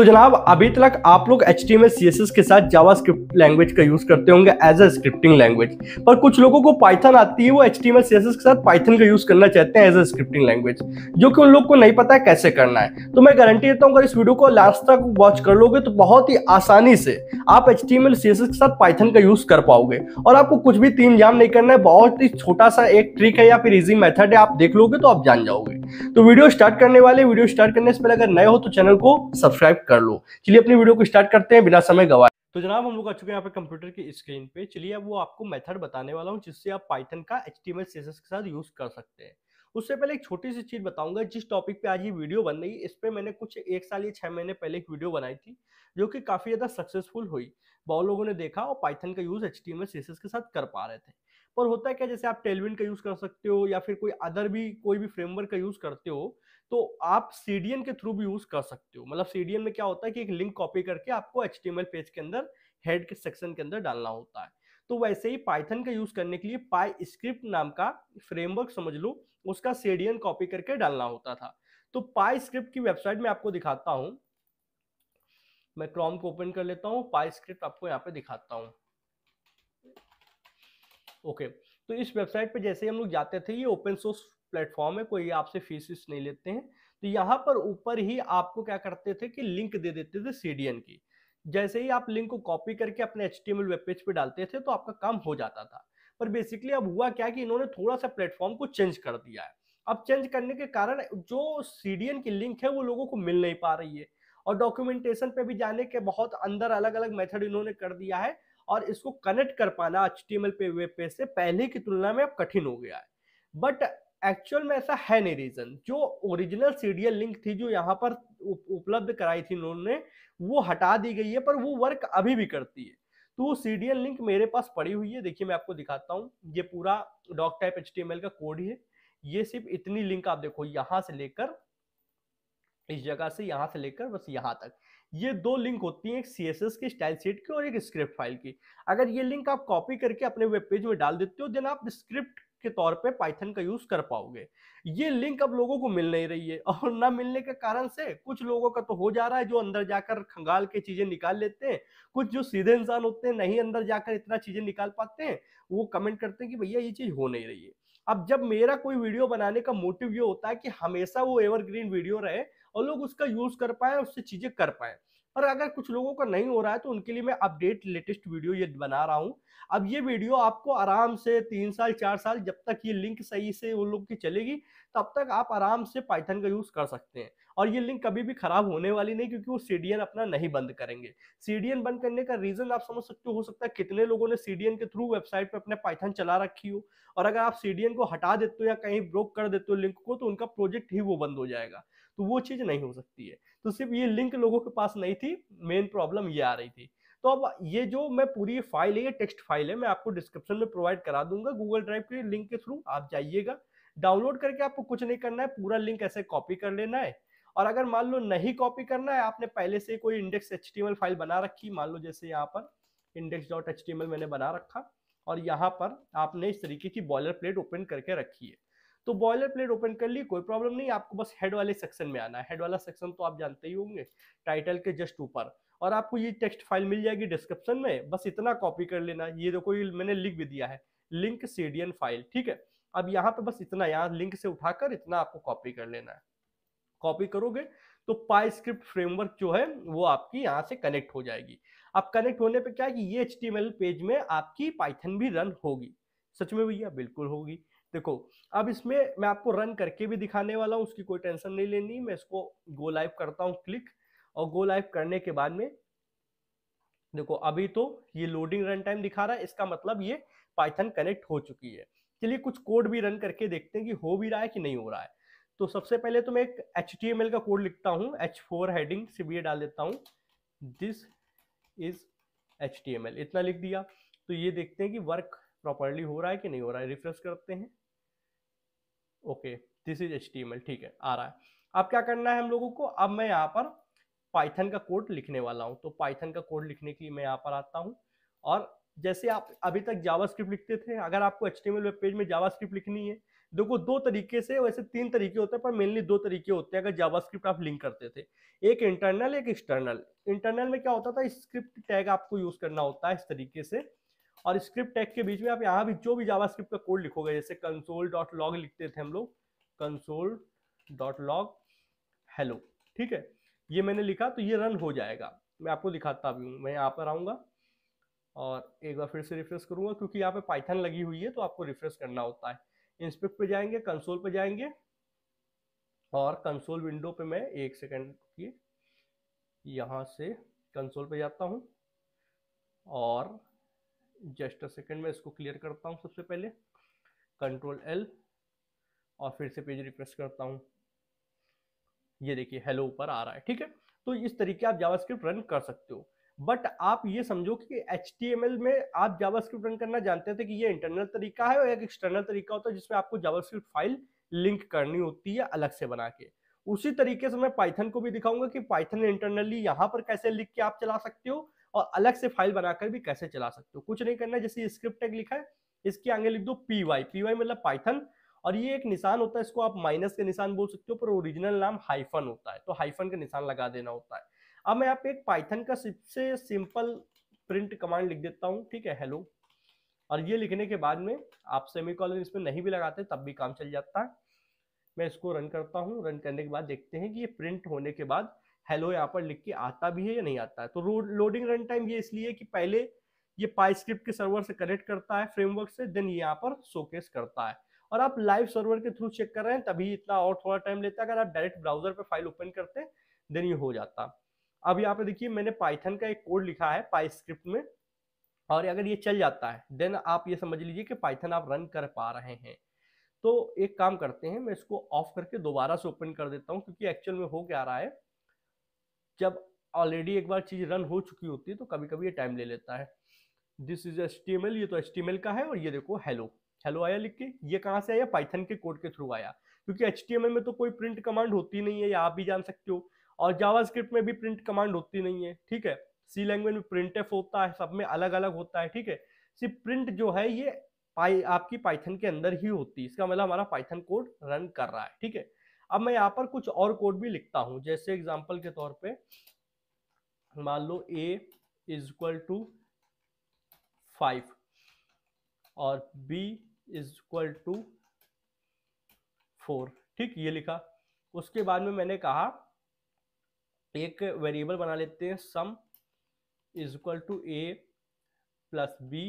तो जनाब, अभी तक आप लोग एच टी के साथ जावा लैंग्वेज का यूज़ करते होंगे एज अ स्क्रिप्टिंग लैंग्वेज पर कुछ लोगों को पाइथन आती है, वो एच टी के साथ पाइथन का यूज़ करना चाहते हैं एज अ स्क्रिप्टिंग लैंग्वेज जो कि उन लोग को नहीं पता है कैसे करना है। तो मैं गारंटी देता हूँ, अगर इस वीडियो को लास्ट तक वॉच कर लोगे तो बहुत ही आसानी से आप एच टी एम के साथ पाइथन का यूज़ कर पाओगे। और आपको कुछ भी तीन जाम नहीं करना है, बहुत ही छोटा सा एक ट्रिक है या फिर इजी मेथड है, आप देख लोगे तो आप जान जाओगे। तो वीडियो स्टार्ट करने वाले, वीडियो स्टार्ट करने से पहले अगर नए हो तो चैनल को सब्सक्राइब कर लो। चलिए अपनी वीडियो को स्टार्ट करते हैं बिना समय गवाए। तो जनाब, हम लोग आ चुके हैं यहाँ पे कंप्यूटर की स्क्रीन पे। चलिए अब वो आपको मेथड बताने वाला हूँ, जिससे आप पाइथन का एच टी के साथ यूज़ कर सकते हैं। उससे पहले एक छोटी सी चीज़ बताऊँगा, जिस टॉपिक पे आज ये वीडियो बन रही है, इस पे मैंने कुछ एक साल या छह महीने पहले एक वीडियो बनाई थी, जो कि काफ़ी ज़्यादा सक्सेसफुल हुई। बहुत लोगों ने देखा और पाइथन का यूज़ एच टी के साथ कर पा रहे थे। पर होता है क्या, जैसे आप टेलविन का यूज़ कर सकते हो या फिर कोई अदर भी, कोई भी फ्रेमवर्क का यूज़ करते हो तो आप सीडीएन के थ्रू भी यूज़ कर सकते हो। मतलब सीडीएन में क्या होता है कि एक लिंक कॉपी करके आपको एचटीएमएल पेज के अंदर हेड के सेक्शन के अंदर डालना होता है। तो वैसे ही पाइथन का यूज़ करने के लिए पाई स्क्रिप्ट नाम का फ्रेमवर्क समझ लो, उसका सीडीएन कॉपी करके डालना होता था। तो पाई स्क्रिप्ट की वेबसाइट में आपको दिखाता हूँ। मैं क्रोम को ओपन कर लेता हूँ पाई स्क्रिप्ट आपको यहाँ पे दिखाता हूँ। ओके तो इस वेबसाइट पे जैसे हम लोग जाते थे, ये ओपन सोर्स प्लेटफॉर्म है, कोई आपसे फ़ीस नहीं लेते हैं। तो यहाँ पर ऊपर ही आपको क्या करते थे कि लिंक दे देते थे सीडीएन की। जैसे ही आप लिंक को कॉपी करके अपने एच टी वेब पेज पर डालते थे तो आपका काम हो जाता था। पर बेसिकली अब हुआ क्या कि इन्होंने थोड़ा सा प्लेटफॉर्म को चेंज कर दिया है। अब चेंज करने के कारण जो सीडीएन की लिंक है, वो लोगों को मिल नहीं पा रही है। और डॉक्यूमेंटेशन पे भी जाने के बहुत अंदर अलग अलग मेथड इन्होंने कर दिया है। और इसको कनेक्ट कर पाना एचटीएमएल पे वेब पेज से पहले की तुलना में अब कठिन हो गया है। बट एक्चुअल में ऐसा है नहीं रीजन जो ओरिजिनल सीडीएल लिंक थी जो यहाँ पर उपलब्ध कराई थी उन्होंने, वो हटा दी गई है, पर वो वर्क अभी भी करती है। तो सीडीएल लिंक मेरे पास पड़ी हुई है। देखिए मैं आपको दिखाता हूँ। ये पूरा डॉक टाइप एचटीएमएल का कोड है ये सिर्फ़ इतनी लिंक आप देखो, यहाँ से लेकर, इस जगह से यहाँ से लेकर बस यहाँ तक। ये दो लिंक होती हैं एक सी एस एस की स्टाइल सीट की और एक स्क्रिप्ट फ़ाइल की। अगर ये लिंक आप कॉपी करके अपने वेब पेज में डाल देते हो, देन आप स्क्रिप्ट के तौर पे पाइथन का यूज़ कर पाओगे। ये लिंक अब लोगों को मिल नहीं रही है और ना मिलने के कारण से कुछ लोगों का तो हो जा रहा है जो अंदर जाकर खंगाल के चीज़ें निकाल लेते हैं, कुछ जो सीधे इंसान होते हैं, नहीं अंदर जाकर इतना चीज़ें निकाल पाते हैं, वो कमेंट करते हैं कि भैया ये चीज़ हो नहीं रही है। अब जब मेरा कोई वीडियो बनाने का मोटिव ये होता है कि हमेशा वो एवरग्रीन वीडियो रहे और लोग उसका यूज़ कर पाए, उससे चीज़ें कर पाए। और अगर कुछ लोगों का नहीं हो रहा है तो उनके लिए मैं अपडेट लेटेस्ट वीडियो ये बना रहा हूँ। अब ये वीडियो आपको आराम से तीन साल, चार साल जब तक ये लिंक सही से उन लोग की चलेगी, तब तक आप आराम से पाइथन का यूज़ कर सकते हैं। और ये लिंक कभी भी खराब होने वाली नहीं, क्योंकि वो सीडीएन अपना नहीं बंद करेंगे। सीडीएन बंद करने का रीजन आप समझ सकते हो हो सकता है कितने लोगों ने सीडीएन के थ्रू वेबसाइट पर अपने पाइथन चला रखी हो। और अगर आप सीडीएन को हटा देते हो या कहीं ब्रोक कर देते हो लिंक को तो उनका प्रोजेक्ट ही वो बंद हो जाएगा। तो वो चीज़ नहीं हो सकती है। तो सिर्फ़ ये लिंक लोगों के पास नहीं थी मेन प्रॉब्लम ये आ रही थी। तो अब ये जो मैं पूरी फ़ाइल है, ये टेक्स्ट फ़ाइल है, मैं आपको डिस्क्रिप्शन में प्रोवाइड करा दूँगा। गूगल ड्राइव के लिंक के थ्रू आप जाइएगा। डाउनलोड करके आपको कुछ नहीं करना है, पूरा लिंक ऐसे कॉपी कर लेना है। और अगर मान लो नहीं कॉपी करना है, आपने पहले से कोई इंडेक्स एचटीएमएल फ़ाइल बना रखी, मान लो जैसे यहाँ पर इंडेक्स डॉट एच मैंने बना रखा, और यहाँ पर आपने इस तरीके की बॉयलर प्लेट ओपन करके रखी है। तो बॉयलर प्लेट ओपन कर ली, कोई प्रॉब्लम नहीं, आपको बस हेड वाले सेक्शन में आना है। हेड वाला सेक्शन तो आप जानते ही होंगे टाइटल के जस्ट ऊपर। और आपको ये टेक्स्ट फ़ाइल मिल जाएगी डिस्क्रिप्शन में, बस इतना कॉपी कर लेना। ये देखो, ये मैंने लिख भी दिया है लिंक सीडियन फ़ाइल ठीक है? अब यहाँ पे बस इतना, यहाँ लिंक से उठाकर इतना आपको कॉपी कर लेना है। कॉपी करोगे तो पाई स्क्रिप्ट फ्रेमवर्क जो है, वो आपकी यहाँ से कनेक्ट हो जाएगी। अब कनेक्ट होने पे क्या है कि ये एचटीएमएल पेज में आपकी पाइथन भी रन होगी। सच में भैया, बिल्कुल होगी। देखो, अब इसमें मैं आपको रन करके भी दिखाने वाला हूँ, उसकी कोई टेंशन नहीं लेनी। मैं इसको गो लाइव करता हूँ क्लिक और गो लाइव करने के बाद में, देखो, अभी तो ये लोडिंग रन टाइम दिखा रहा है, इसका मतलब ये पाइथन कनेक्ट हो चुकी है। चलिए, कुछ कोड भी रन करके देखते हैं कि हो भी रहा है कि नहीं हो रहा है। तो सबसे पहले तो मैं एक एचटीएमएल का कोड लिखता हूँ एच फोर हेडिंग से भी डाल देता हूँ। दिस इज़ एचटीएमएल इतना लिख दिया। तो ये देखते हैं कि वर्क प्रॉपरली हो रहा है कि नहीं हो रहा है। रिफ्रेश करते हैं। ओके दिस इज़ एचटीएमएल ठीक है, आ रहा है। अब क्या करना है हम लोगों को? अब मैं यहाँ पर पाइथन का कोड लिखने वाला हूँ। तो पाइथन का कोड लिखने के लिए मैं यहाँ पर आता हूँ। और जैसे आप अभी तक जावा स्क्रिप्ट लिखते थे, अगर आपको एचटीएमएल वेब पेज में जावा स्क्रिप्ट लिखनी है, देखो दो तरीके से, वैसे तीन तरीके होते हैं, पर मेनली दो तरीके होते हैं, अगर जावास्क्रिप्ट आप लिंक करते थे। एक इंटरनल एक एक्सटर्नल इंटरनल में क्या होता था? स्क्रिप्ट टैग आपको यूज़ करना होता है इस तरीके से। और स्क्रिप्ट टैग के बीच में आप यहाँ भी जो भी जावास्क्रिप्ट का कोड लिखोगे, जैसे कंसोल डॉट लॉग लिखते थे हम लोग कंसोल डॉट लॉग हेलो ठीक है? ये मैंने लिखा तो ये रन हो जाएगा। मैं आपको दिखाता भी हूँ, मैं यहाँ पर आऊँगा और एक बार फिर से रिफ्रेश करूँगा, क्योंकि यहाँ पे पाइथन लगी हुई है तो आपको रिफ्रेश करना होता है। इंस्पेक्ट पे जाएँगे कंसोल पे जाएँगे और कंसोल विंडो पे मैं एक सेकेंड की यहाँ से कंसोल पे जाता हूँ और जस्ट अ सेकेंड में इसको क्लियर करता हूँ सबसे पहले। कंट्रोल एल और फिर से पेज रिफ्रेश करता हूँ। ये देखिए हेलो ऊपर आ रहा है, ठीक है? तो इस तरीके आप जावास्क्रिप्ट रन कर सकते हो। बट आप ये समझो कि एच में आप जावास्क्रिप्ट रन करना जानते थे कि ये इंटरनल तरीका है और एक एक्सटर्नल तरीका होता है जिसमें आपको जावास्क्रिप्ट फ़ाइल लिंक करनी होती है अलग से बना के। उसी तरीके से मैं पाइथन को भी दिखाऊँगा कि पाइथन इंटरनली यहाँ पर कैसे लिख के आप चला सकते हो। और अलग से फ़ाइल बनाकर भी कैसे चला सकते हो? कुछ नहीं करना जैसे स्क्रिप्ट टैग लिखा है, इसके आगे लिख दो पी वाई। पी वाई मतलब पाइथन, और ये एक निशान होता है, इसको आप माइनस के निशान बोल सकते हो, पर ओरिजिनल नाम हाइफन होता है तो हाइफन का निशान लगा देना होता है। अब मैं आप एक पाइथन का सबसे सिंपल प्रिंट कमांड लिख देता हूँ, ठीक है हेलो और ये लिखने के बाद में आप सेमी कॉलन इसमें नहीं भी लगाते, तब भी काम चल जाता है। मैं इसको रन करता हूँ रन करने के बाद देखते हैं कि ये प्रिंट होने के बाद हेलो यहाँ पर लिख के आता भी है या नहीं आता है? तो लोडिंग रन टाइम ये इसलिए कि पहले ये पाई स्क्रिप्ट के सर्वर से कनेक्ट करता है फ्रेमवर्क से देन ये यहाँ पर शोकेस करता है। और आप लाइव सर्वर के थ्रू चेक कर रहे हैं, तभी इतना और थोड़ा टाइम लेता है। अगर आप डायरेक्ट ब्राउज़र पर फ़ाइल ओपन करते देन ये हो जाता। अब यहाँ पे देखिए, मैंने पाइथन का एक कोड लिखा है पाई स्क्रिप्ट में, और अगर ये चल जाता है देन आप ये समझ लीजिए कि पाइथन आप रन कर पा रहे हैं। तो एक काम करते हैं, मैं इसको ऑफ़ करके दोबारा से ओपन कर देता हूँ, क्योंकि एक्चुअल में हो क्या रहा है? जब ऑलरेडी एक बार चीज़ रन हो चुकी होती है तो कभी कभी ये टाइम ले लेता है। दिस इज़ एस ये तो एस का है, और ये देखो हेलो हेलो आया लिख के, ये कहाँ से आया? पाइथन के कोड के थ्रू आया। क्योंकि एचटीएमएल में तो कोई प्रिंट कमांड होती नहीं है, या आप भी जान सकते हो। और जावास्क्रिप्ट में भी प्रिंट कमांड होती नहीं है, ठीक है? सी लैंग्वेज में प्रिंट एफ़ होता है, सब में अलग अलग होता है, ठीक है? सिर्फ़ प्रिंट जो है, ये पाई, आपकी पाइथन के अंदर ही होती है। इसका मतलब हमारा पाइथन कोड रन कर रहा है, ठीक है? अब मैं यहाँ पर कुछ और कोड भी लिखता हूँ, जैसे एग्ज़ाम्पल के तौर पे, मान लो A is equal to five और B is equal to four ठीक ये लिखा। उसके बाद में मैंने कहा, एक वेरिएबल बना लेते हैं sum is equal to A plus B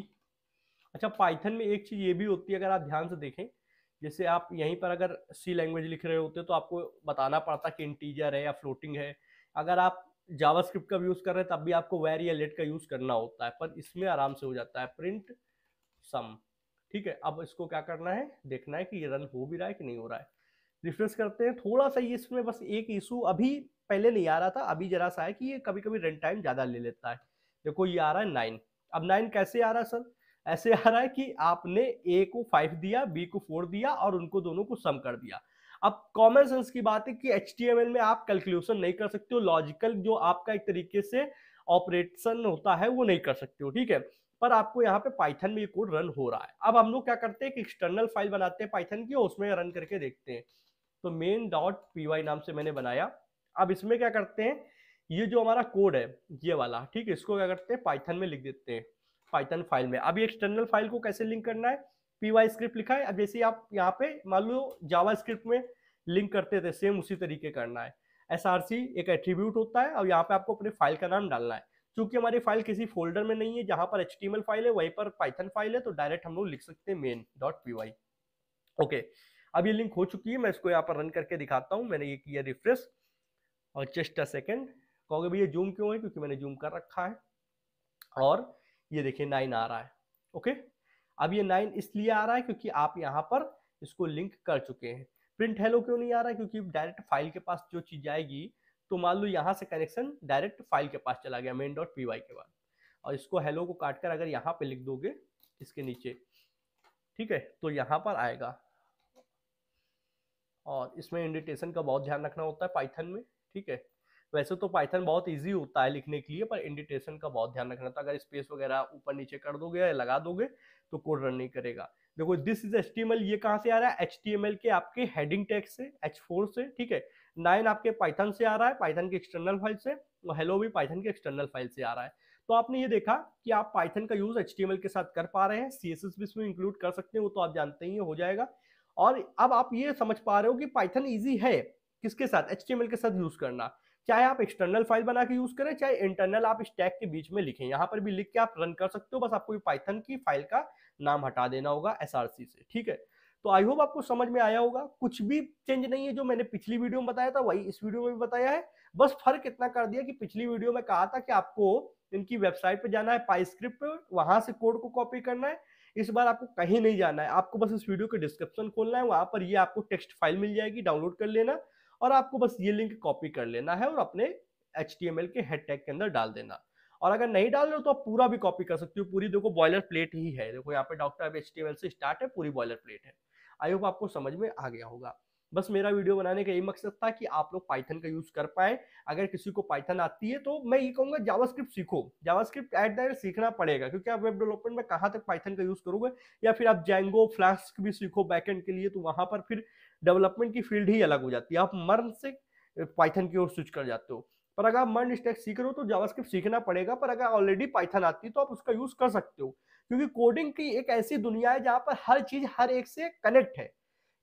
अच्छा पाइथन में एक चीज़ ये भी होती है, अगर आप ध्यान से देखें जैसे आप यहीं पर अगर सी लैंग्वेज लिख रहे होते तो आपको बताना पड़ता कि इंटीजर है या फ्लोटिंग है। अगर आप जावास्क्रिप्ट का यूज़ कर रहे हैं, तब भी आपको वेर या लेट का यूज़ करना होता है, पर इसमें आराम से हो जाता है। प्रिंट सम ठीक है? अब इसको क्या करना है? देखना है कि ये रन हो भी रहा है कि नहीं हो रहा है। रिफ्रेश करते हैं, थोड़ा सा ये इसमें बस एक इशू अभी पहले नहीं आ रहा था, अभी जरा सा है कि ये कभी कभी रन टाइम ज़्यादा ले लेता है। देखो, ये आ रहा है नाइन अब नाइन कैसे आ रहा है सर ऐसे आ रहा है कि आपने ए को फाइव दिया बी को फोर दिया और उनको दोनों को सम कर दिया। अब कॉमन सेंस की बात है कि एच में आप कैलकुलेशन नहीं कर सकते हो लॉजिकल जो आपका एक तरीके से ऑपरेशन होता है वो नहीं कर सकते हो, ठीक है? पर आपको यहाँ पे पाइथन में ये कोड रन हो रहा है। अब हम लोग क्या करते हैं कि एक्सटर्नल फ़ाइल बनाते हैं पाइथन की उसमें रन करके देखते हैं। तो मेन डॉट पी नाम से मैंने बनाया। अब इसमें क्या करते हैं, ये जो हमारा कोड है, ये वाला, ठीक है? इसको क्या करते हैं पाइथन में लिख देते हैं। पाइथन फ़ाइल में। ये एक्सटर्नल फ़ाइल को कैसे लिंक करना है? पी वाई स्क्रिप्ट लिखा है। अब जैसे आप यहाँ पे, मान लो जावा स्क्रिप्ट में लिंक करते थे सेम उसी तरीके करना है। एस एक एट्रीब्यूट होता है, और यहाँ पे आपको अपने फ़ाइल का नाम डालना है। क्योंकि हमारी फ़ाइल किसी फोल्डर में नहीं है, जहाँ पर एच फ़ाइल है, वहीं पर पाइथन फ़ाइल है तो डायरेक्ट हम लोग लिख सकते हैं main dot P Y okay अब ये लिंक हो चुकी है। मैं इसको यहाँ पर रन करके दिखाता हूँ। मैंने ये किया रिफ्रेश और जस्ट अ सेकेंड कहोगे, भैया जूम क्यों है? क्योंकि मैंने जूम कर रखा है। और ये देखिए नाइन आ रहा है ओके अब ये नाइन इसलिए आ रहा है क्योंकि आप यहाँ पर इसको लिंक कर चुके हैं। प्रिंट हेलो क्यों नहीं आ रहा है? क्योंकि डायरेक्ट फ़ाइल के पास जो चीज़ आएगी तो मान लो यहाँ से कनेक्शन डायरेक्ट फ़ाइल के पास चला गया मेन डॉट पी वाई के बाद। और इसको हेलो को काट कर अगर यहाँ पे लिख दोगे, इसके नीचे, ठीक है? तो यहाँ पर आएगा। और इसमें इंडिटेशन का बहुत ध्यान रखना होता है पाइथन में, ठीक है? वैसे तो पाइथन बहुत इजी होता है लिखने के लिए, पर इंडिटेशन का बहुत ध्यान रखना था। अगर स्पेस वगैरह ऊपर नीचे कर दोगे या लगा दोगे तो कोड रन नहीं करेगा। देखो दिस इज़ एचटीएमएल ये कहाँ से आ रहा है? एचटीएमएल के आपके हेडिंग टैग से एच से, ठीक है? नाइन आपके पाइथन से आ रहा है पाइथन के एक्सटर्नल फ़ाइल से, और हेलो भी पाइथन के एक्सटर्नल फ़ाइल से आ रहा है। तो आपने ये देखा कि आप पाइथन का यूज़ HTML के साथ कर पा रहे हैं, CSS भी इसमें इंक्लूड कर सकते हैं, वो तो आप जानते ही हो जाएगा। और अब आप ये समझ पा रहे हो कि पाइथन ईजी है किसके साथ? HTML के साथ यूज़ करना। चाहे आप एक्सटर्नल फ़ाइल बना के यूज़ करें, चाहे इंटरनल आप स्टैक के बीच में लिखें। यहाँ पर भी लिख के आप रन कर सकते हो, बस आपको पाइथन की फ़ाइल का नाम हटा देना होगा एसआरसी से, ठीक है? तो आई होप आपको समझ में आया होगा। कुछ भी चेंज नहीं है जो मैंने पिछली वीडियो में बताया था, वही इस वीडियो में भी बताया है। बस फ़र्क इतना कर दिया कि पिछली वीडियो में कहा था कि आपको इनकी वेबसाइट पे जाना है पाई स्क्रिप्ट पे, वहाँ से कोड को कॉपी करना है। इस बार आपको कहीं नहीं जाना है। आपको बस इस वीडियो के डिस्क्रिप्शन खोलना है, वहाँ पर ये आपको टेक्स्ट फ़ाइल मिल जाएगी डाउनलोड कर लेना। और आपको बस ये लिंक कॉपी कर लेना है और अपने एचटीएमएल के हेड टैग के अंदर डाल देना। और अगर नहीं डाल रहे हो तो आप पूरा भी कॉपी कर सकते हो। पूरी देखो बॉयलर प्लेट ही है। देखो यहाँ पे डॉक्टर एच से स्टार्ट है, पूरी बॉयलर प्लेट है। आई होप आपको समझ में आ गया होगा। बस मेरा वीडियो बनाने का यही मकसद था कि आप लोग पाइथन का यूज़ कर पाए। अगर किसी को पाइथन आती है तो मैं ये कहूँगा जावास्क्रिप्ट सीखो। जावास्क्रिप्ट एट द सीखना पड़ेगा, क्योंकि आप वेब डेवलपमेंट में कहाँ तक पाइथन का यूज़ करोगे? या फिर आप जैंगो फ्लास्क भी सीखो बैकएंड के लिए तो वहाँ पर फिर डेवलपमेंट की फ़ील्ड ही अलग हो जाती है। आप मर्न से पाइथन की ओर स्विच कर जाते हो। पर अगर आप मर्न स्टैक सीख रहे हो तो जावास्क्रिप्ट सीखना पड़ेगा, पर अगर ऑलरेडी पाइथन आती है तो आप उसका यूज़ कर सकते हो। क्योंकि कोडिंग की एक ऐसी दुनिया है जहाँ पर हर चीज़ हर एक से कनेक्ट है।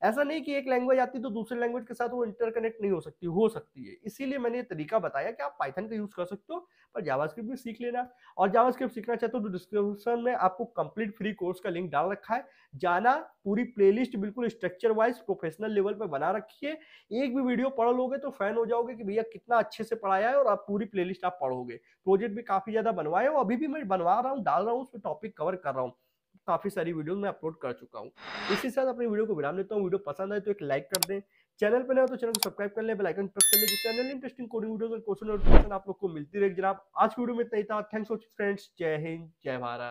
ऐसा नहीं कि एक लैंग्वेज आती तो दूसरे लैंग्वेज के साथ वो इंटरकनेक्ट नहीं हो सकती हो सकती है। इसीलिए मैंने ये तरीका बताया कि आप पाइथन का यूज़ कर सकते हो, पर जावास्क्रिप्ट भी सीख लेना। और जावास्क्रिप्ट सीखना चाहते हो तो डिस्क्रिप्शन में आपको कंप्लीट फ्री कोर्स का लिंक डाल रखा है। जाना, पूरी प्लेलिस्ट बिल्कुल स्ट्रक्चर वाइज प्रोफेशनल लेवल पर बना रखी है। एक भी वीडियो पढ़ लोगे तो फ़ैन हो जाओगे कि भैया कितना अच्छे से पढ़ाया है और आप पूरी प्लेलिस्ट आप पढ़ोगे। प्रोजेक्ट भी काफ़ी ज़्यादा बनवाए हो। अभी भी मैं बनवा रहा हूँ, डाल रहा हूँ उसमें टॉपिक कवर कर रहा हूँ। काफ़ी सारी वीडियो मैं अपलोड कर चुका हूँ। इसी साथ अपनी वीडियो को विराम देता हूँ। वीडियो पसंद आए तो एक लाइक कर दें। चैनल पर नए तो चैनल को सब्सक्राइब कर लें बेलाइकन प्रेस कर ले, जिससे interesting coding video question notification आप लोग को मिलती रहे जनाब आज की वीडियो में इतना ही था। थैंक्स फॉर फ्रेंड्स जय हिंद, जय भारत।